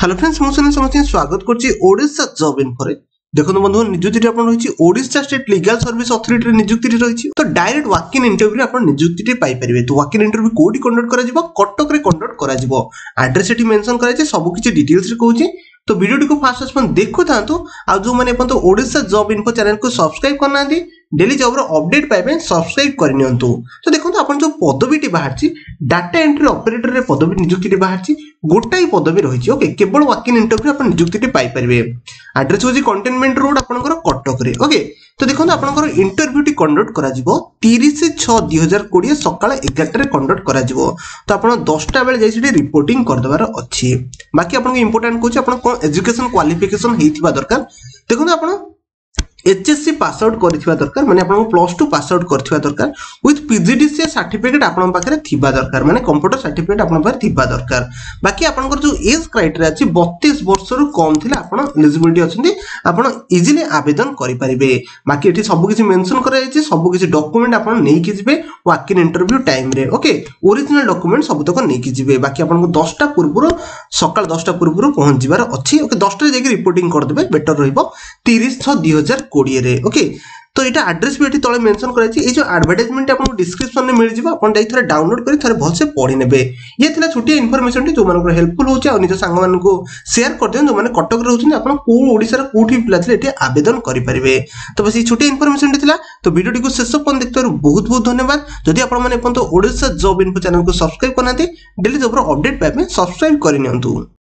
hello friends নমস্কার সমস্ত স্বাগত করছি ওড়িশা জব ইনফোরে দেখুন বন্ধু নিযুক্তিটি আপনার রয়েছে ওড়িশা স্টেট লিগাল সর্ভিস অথরিটির নিযুক্তিটি রয়েছে তো ডাইরেক্ট ওয়াক ইন ইন্টরভিউ আপনার নিযুক্তিটি পাইপারে তো ওয়াক ইন ইন্টরভিউ কোটি কন্ডক্ট করা কটকরে কন্ডক্ট করা আড্রেস এটি মেনশন করা হয়েছে সবু কিছু ডিটেলসরে কହୁଛି তো ভিডিওটিকে ফার্স্ট ফার্স্ট দেখুথান্তু আর যে এপর্যন্ত ওড়িশা জব ইনফো চ্যানেলকে সবসক্রাইব করে না ডেলি জবর অপডেট পাইবে সবসক্রাইব করে নিয়ন্তু তো দেখুন আপনার যে পদবীটি বাহারছি ডাটা এন্ট্রি অপারেটরের পদবী নিযুক্তিটি বাহারছি ଗୋଟାଏ ପଦବୀ ରହିଛି ଓକେ କେବଳ ୱାକ୍ ଇଣ୍ଟରଭ୍ୟୁ ଆପଣ ନିଯୁକ୍ତିଟି ପାଇପାରିବେ ଆଡ୍ରେସ୍ ହେଉଛି କଣ୍ଟେନମେଣ୍ଟ ରୋଡ୍ ଆପଣଙ୍କର କଟକରେ ଓକେ ତ ଦେଖନ୍ତୁ ଆପଣଙ୍କର ଇଣ୍ଟରଭ୍ୟୁଟି କଣ୍ଡକ୍ଟ କରାଯିବ ତିରିଶ ଛଅ ଦୁଇ ହଜାର କୋଡ଼ିଏ ସକାଳ ଏଗାରଟାରେ କଣ୍ଡକ୍ଟ କରାଯିବ ତ ଆପଣ ଦଶଟା ବେଳେ ଯାଇ ସେଠି ରିପୋର୍ଟିଂ କରିଦେବାର ଅଛି ବାକି ଆପଣଙ୍କୁ ଇମ୍ପୋର୍ଟାଣ୍ଟ କହୁଛି ଆପଣ କ'ଣ ଏଜୁକେସନ୍ କ୍ୱାଲିଫିକେସନ୍ ହେଇଥିବା ଦରକାର ଦେଖନ୍ତୁ ଆପଣ এচএসসি পাস আউট করা দরকার মানে আপনার প্লস টু পাস আউট করা দরকার উইথ পিজিডিসিএ সার্টিফিকেট আপনার পাখে থাকা দরকার মানে কম্পুটর সার্টিফিকেট আপনার পাখে থাকা দরকার বাকি আপনার যে এজ ক্রাইটেরিয়া আছে বতিশ বর্ষর কম লে আপনার এলিজিবিলিটি অনেক ଆପଣ ଇଜିଲି ଆବେଦନ କରିପାରିବେ ବାକି ଏଠି ସବୁକିଛି ମେନସନ୍ କରାଯାଇଛି ସବୁକିଛି ଡକୁମେଣ୍ଟ ଆପଣ ନେଇକି ଯିବେ ୱାକିଂ ଇଣ୍ଟରଭ୍ୟୁ ଟାଇମ୍ରେ ଓକେ ଓରିଜିନାଲ ଡକୁମେଣ୍ଟ ସବୁତକ ନେଇକି ଯିବେ ବାକି ଆପଣଙ୍କୁ ଦଶଟା ପୂର୍ବରୁ ସକାଳ ଦଶଟା ପୂର୍ବରୁ ପହଞ୍ଚିବାର ଅଛି ଓକେ ଦଶଟାରେ ଯାଇକି ରିପୋର୍ଟିଂ କରିଦେବେ ବେଟର ରହିବ ତିରିଶ ଛଅ ଦୁଇ ହଜାର କୋଡ଼ିଏରେ ଓକେ তো এটা ଆଡ୍ରେସ୍ ବି ଏଠି ତଳେ ମେନସନ୍ କରାଯାଇଛି ଏଇ ଯେଉଁ ଆଡଭର୍ଟାଇଜମେଣ୍ଟ ଆପଣଙ୍କୁ ଡିସ୍କ୍ରିପ୍ସନରେ ମିଳିଯିବ ଆପଣ ଯାଇ ଥରେ ଡାଉନଲୋଡ୍ କରି ଥରେ ଭଲସେ ପଢ଼ି ନେବେ ଇଏ ଥିଲା ଛୋଟିଆ ଇନଫର୍ମେସନଟି ଯେଉଁମାନଙ୍କର ହେଲ୍ପଫୁଲ୍ ହେଉଛି ଆଉ ନିଜ ସାଙ୍ଗମାନଙ୍କୁ ସେୟାର କରିଦିଅନ୍ତୁ ଯେଉଁମାନେ କଟକରେ ରହୁଛନ୍ତି ଆପଣ କେଉଁ ଓଡ଼ିଶାର କେଉଁଠି ପିଲା ଥିଲେ ଏଠି ଆବେଦନ କରିପାରିବେ ତ ବେଶୀ ଛୋଟିଆ ଇନଫର୍ମେସନଟି ଥିଲା ତ ଭିଡ଼ିଓଟିକୁ ଶେଷ ପର୍ଯ୍ୟନ୍ତ ଦେଖିଥିବାରୁ ବହୁତ ବହୁତ ଧନ୍ୟବାଦ ଯଦି ଆପଣମାନେ ଏପର୍ଯ୍ୟନ୍ତ ଓଡ଼ିଶା ଜବ୍ ଇନଫୋ ଚ୍ୟାନେଲକୁ ସବସ୍କ୍ରାଇବ୍ କରିନାହାନ୍ତି ଡେଲି ଜବ୍ର ଅପଡେଟ୍ ପାଇବା ପାଇଁ ସବସ୍କ୍ରାଇବ୍ କରିନିଅନ୍ତୁ